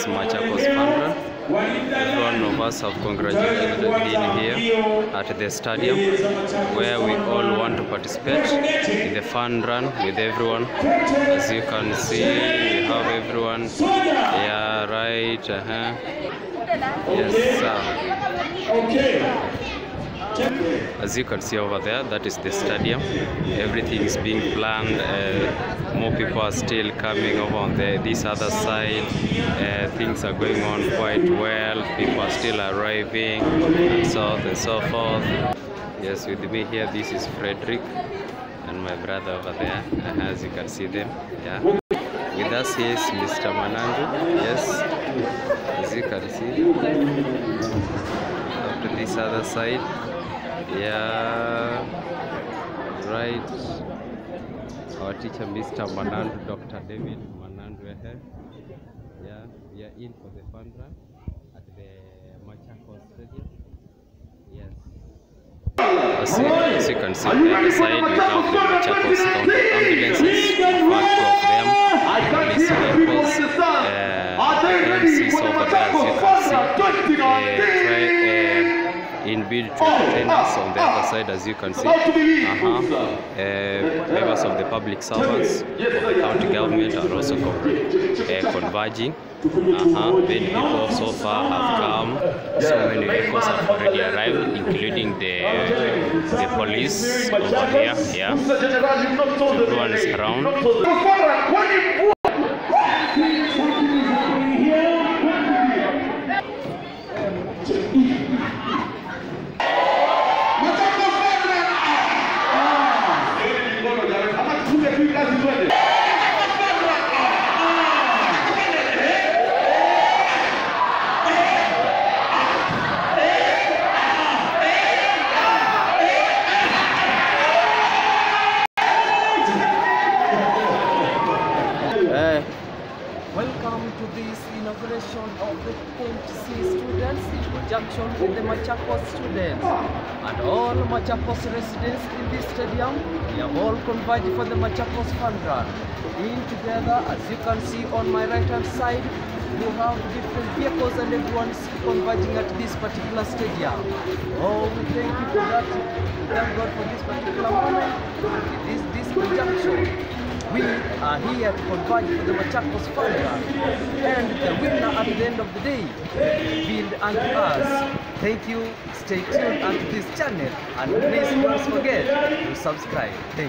Is Machakos Pandran. One of us have congratulated been here at the stadium where we all want to participate in the fun run with everyone. As you can see, we have everyone. Yeah, right. Uh-huh. Yes, sir. As you can see over there, that is the stadium. Everything is being planned. Uh, more people are still coming over on the, this other side. Uh, things are going on quite well. People are still arriving, and so on and so forth. Yes, with me here, this is Frederick and my brother over there. Uh, as you can see them, yeah. With us here is Mr. Manandu. Yes, as you can see. Up to this other side. Yeah, right. Our teacher, Mr. Manandu, Dr. David Manandu. ehe Yeah, we are in for the fun run at the Machakos Stadium. Yes. As you, can see the side, we have the Machakos County build entertain on the other side as you can see. Uh-huh. uh, members of the public servants of the county government are also uh, converging. Uh-huh. many people so far have come. So many vehicles have already arrived including the the police over here. Yeah. Everyone is around this inauguration of the KMTC students in conjunction with the Machakos students and all Machakos residents in this stadium. We have all converged for the Machakos Fun Run. In together, as you can see on my right hand side, you have different vehicles and everyone is converging at this particular stadium. Oh, we thank you for that. We thank God for this particular moment. It is this conjunction. We are here to provide for the Machakos Run. And the winner at the end of the day will unto us. Thank you. Stay tuned unto this channel and please don't forget to subscribe. Thank you.